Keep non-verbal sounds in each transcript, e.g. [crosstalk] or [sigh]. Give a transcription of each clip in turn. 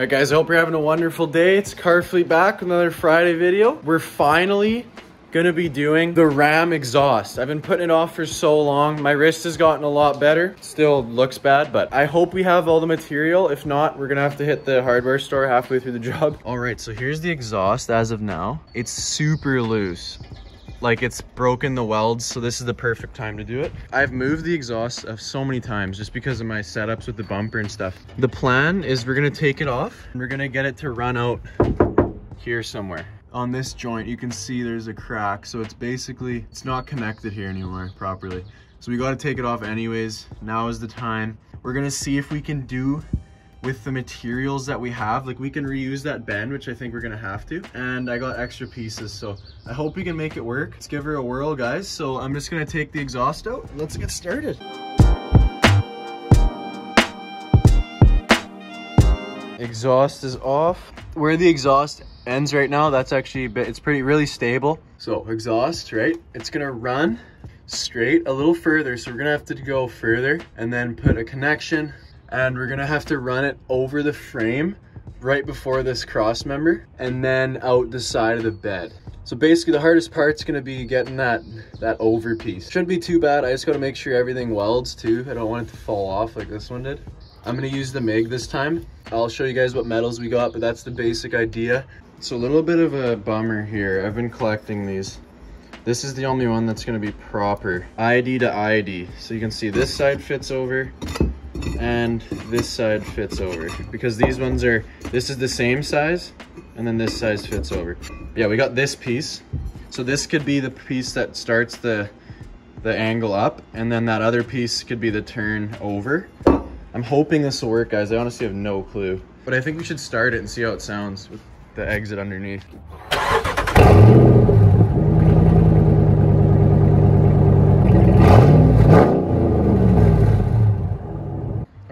All right, guys, I hope you're having a wonderful day. It's Carfleet back with another Friday video. We're finally gonna be doing the Ram exhaust. I've been putting it off for so long. My wrist has gotten a lot better. Still looks bad, but I hope we have all the material. If not, we're gonna have to hit the hardware store halfway through the [laughs] job. All right, so here's the exhaust as of now. It's super loose like it's broken the welds so this is the perfect time to do it. I've moved the exhaust uh, so many times just because of my setups with the bumper and stuff. The plan is we're gonna take it off and we're gonna get it to run out here somewhere. On this joint you can see there's a crack so it's basically it's not connected here anymore properly. So we got to take it off anyways. Now is the time. We're gonna see if we can do with the materials that we have like we can reuse that bend which i think we're gonna have to. And i got extra pieces so i hope we can make it work. Let's give her a whirl guys. So i'm just gonna take the exhaust out. Let's get started. Exhaust is off. Where the exhaust ends right now that's actually it's pretty really stable. So exhaust right? It's gonna run straight a little further. So we're gonna have to go further and then put a connection and we're gonna have to run it over the frame right before this cross member and then out the side of the bed. So basically the hardest part's gonna be getting that, that over piece. Shouldn't be too bad, I just gotta make sure everything welds too. I don't want it to fall off like this one did. I'm gonna use the MIG this time. I'll show you guys what metals we got, but that's the basic idea. So a little bit of a bummer here. I've been collecting these. This is the only one that's gonna be proper. ID to ID. So you can see this side fits over, and this side fits over. Because these ones are this is the same size and then this size fits over. Yeah we got this piece. So this could be the piece that starts the the angle up and then that other piece could be the turn over. I'm hoping this will work guys. I honestly have no clue. But i think we should start it and see how it sounds with the exit underneath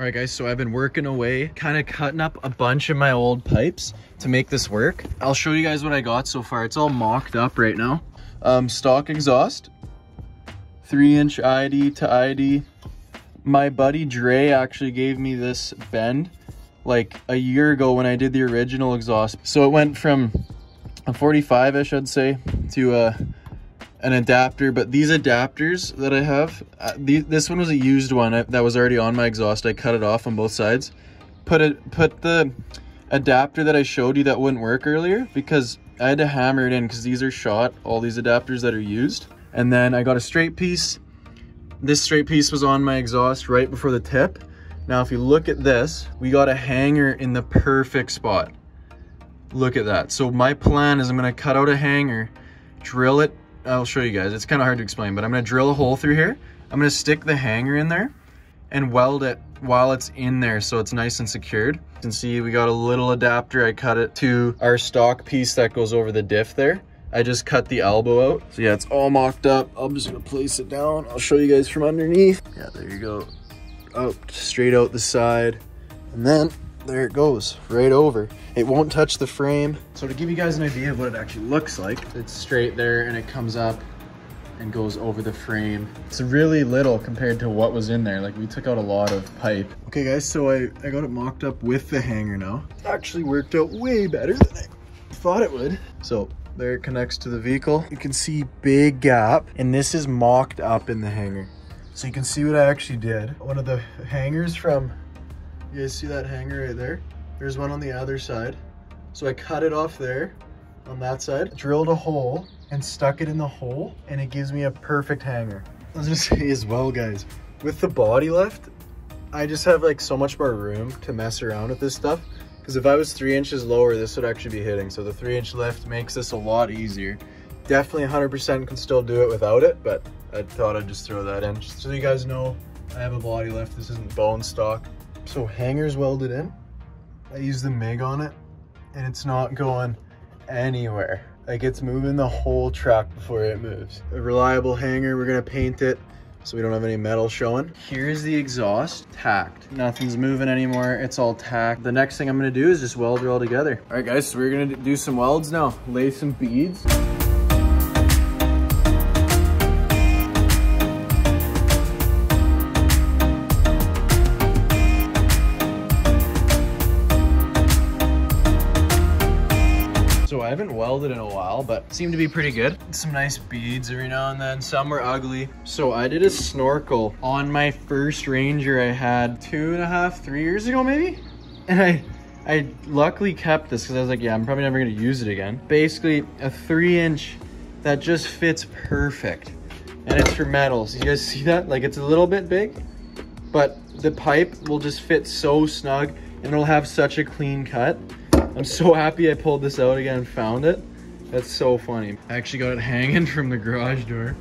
right guys so i've been working away kind of cutting up a bunch of my old pipes to make this work. I'll show you guys what i got so far. It's all mocked up right now. Um, stock exhaust three inch id to id my buddy dre actually gave me this bend like a year ago when i did the original exhaust. So it went from a 45ish i'd say to a an adapter, but these adapters that I have, uh, this one was a used one that was already on my exhaust. I cut it off on both sides. Put it, put the adapter that I showed you that wouldn't work earlier because I had to hammer it in because these are shot, all these adapters that are used. And then I got a straight piece. This straight piece was on my exhaust right before the tip. Now, if you look at this, we got a hanger in the perfect spot. Look at that. So my plan is I'm gonna cut out a hanger, drill it I'll show you guys. It's kind of hard to explain, but I'm going to drill a hole through here. I'm going to stick the hanger in there and weld it while it's in there so it's nice and secured. You can see we got a little adapter. I cut it to our stock piece that goes over the diff there. I just cut the elbow out. So yeah, it's all mocked up. I'm just gonna place it down. I'll show you guys from underneath. Yeah, there you go. Up, straight out the side. And then there it goes, right over. It won't touch the frame. So to give you guys an idea of what it actually looks like, it's straight there and it comes up and goes over the frame. It's really little compared to what was in there. Like we took out a lot of pipe. Okay guys, so I, I got it mocked up with the hanger now. It actually worked out way better than I thought it would. So there it connects to the vehicle. You can see big gap and this is mocked up in the hanger. So you can see what I actually did. One of the hangers from you guys see that hanger right there? There's one on the other side. So I cut it off there on that side, drilled a hole and stuck it in the hole and it gives me a perfect hanger. I was gonna [laughs] say as well, guys, with the body lift, I just have like so much more room to mess around with this stuff. Because if I was three inches lower, this would actually be hitting. So the three inch lift makes this a lot easier. Definitely 100% can still do it without it, but I thought I'd just throw that in. Just so you guys know, I have a body lift. This isn't bone stock. So hangers welded in. I use the MIG on it and it's not going anywhere. Like it's moving the whole truck before it moves. A reliable hanger, we're gonna paint it so we don't have any metal showing. Here's the exhaust, tacked. Nothing's moving anymore, it's all tacked. The next thing I'm gonna do is just weld it all together. All right guys, so we're gonna do some welds now. Lay some beads. Welded in a while, but seemed to be pretty good. Some nice beads every now and then. Some were ugly. So I did a snorkel on my first Ranger I had two and a half, three years ago maybe? And I I luckily kept this because I was like, yeah, I'm probably never gonna use it again. Basically, a three inch that just fits perfect. And it's for metals. You guys see that? Like it's a little bit big, but the pipe will just fit so snug and it'll have such a clean cut. I'm so happy I pulled this out again and found it. That's so funny. I actually got it hanging [laughs] from the garage door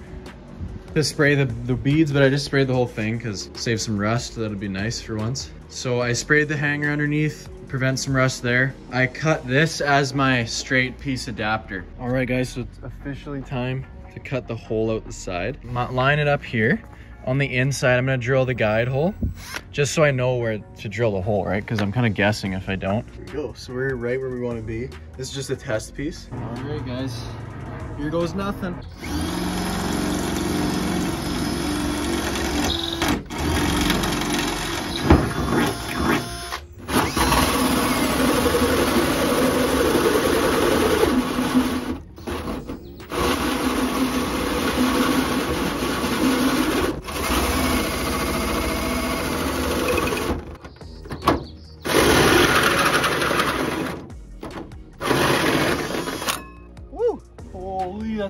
to spray the, the beads, but I just sprayed the whole thing because save some rust. that'd be nice for once. So I sprayed the hanger underneath, prevent some rust there. I cut this as my straight piece adapter. All right guys, so it's officially time to cut the hole out the side. Line it up here. On the inside, I'm gonna drill the guide hole just so I know where to drill the hole, right? Because I'm kind of guessing if I don't. Here we go, so we're right where we wanna be. This is just a test piece. All right guys, here goes nothing.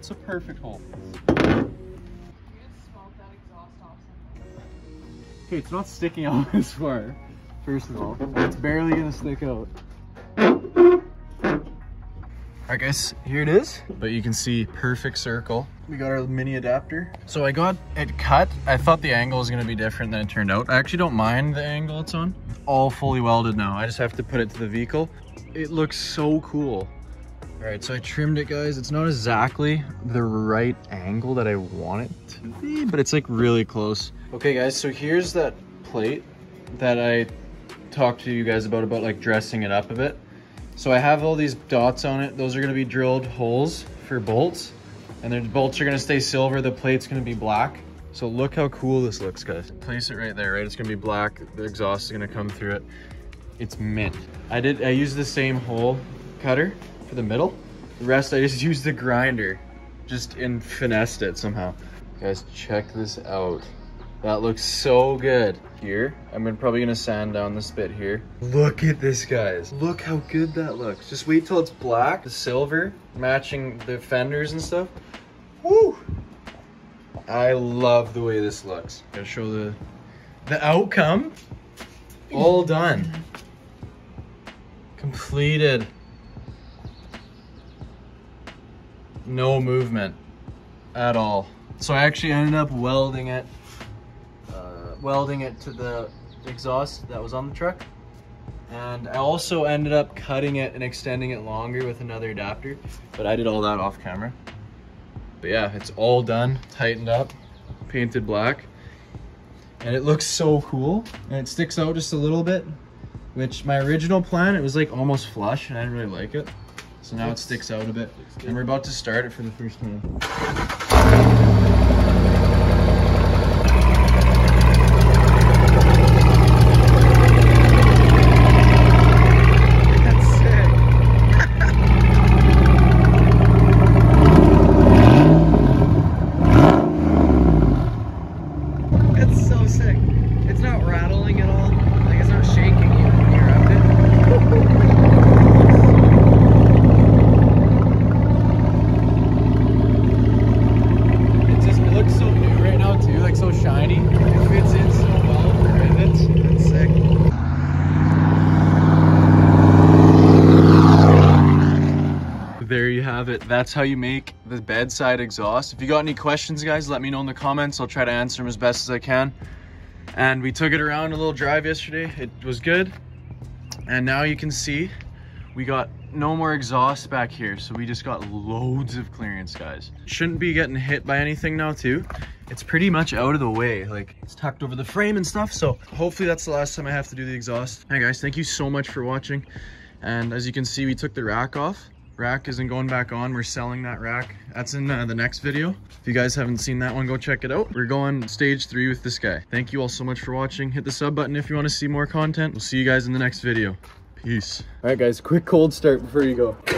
That's a perfect hole. Okay, it's not sticking out [laughs] this far, first of all. It's barely gonna stick out. Alright guys, here it is. But you can see perfect circle. We got our mini adapter. So I got it cut. I thought the angle was gonna be different than it turned out. I actually don't mind the angle it's on. All fully welded now. I just have to put it to the vehicle. It looks so cool. All right, so I trimmed it, guys. It's not exactly the right angle that I want it to be, but it's like really close. Okay, guys, so here's that plate that I talked to you guys about, about like dressing it up a bit. So I have all these dots on it. Those are gonna be drilled holes for bolts, and the bolts are gonna stay silver. The plate's gonna be black. So look how cool this looks, guys. Place it right there, right? It's gonna be black. The exhaust is gonna come through it. It's mint. I did, I used the same hole cutter for the middle. The rest I just [laughs] used the grinder, just in finessed it somehow. Guys, check this out. That looks so good. Here, I'm probably gonna sand down this bit here. Look at this, guys. Look how good that looks. Just wait till it's black, the silver, matching the fenders and stuff. Woo! I love the way this looks. Gotta show the, the outcome. All done. Completed. No movement at all. So I actually ended up welding it, uh, welding it to the exhaust that was on the truck. And I also ended up cutting it and extending it longer with another adapter, but I did all that off camera. But yeah, it's all done, tightened up, painted black. And it looks so cool. And it sticks out just a little bit, which my original plan, it was like almost flush and I didn't really like it. So now it sticks out a bit. And we're about to start it for the first time. That's how you make the bedside exhaust. If you got any questions, guys, let me know in the comments. I'll try to answer them as best as I can. And we took it around a little drive yesterday. It was good. And now you can see we got no more exhaust back here. So we just got loads of clearance, guys. Shouldn't be getting hit by anything now too. It's pretty much out of the way. Like it's tucked over the frame and stuff. So hopefully that's the last time I have to do the exhaust. Hey guys, thank you so much for watching. And as you can see, we took the rack off rack isn't going back on. We're selling that rack. That's in uh, the next video. If you guys haven't seen that one, go check it out. We're going stage three with this guy. Thank you all so much for watching. Hit the sub button if you want to see more content. We'll see you guys in the next video. Peace. All right, guys, quick cold start before you go.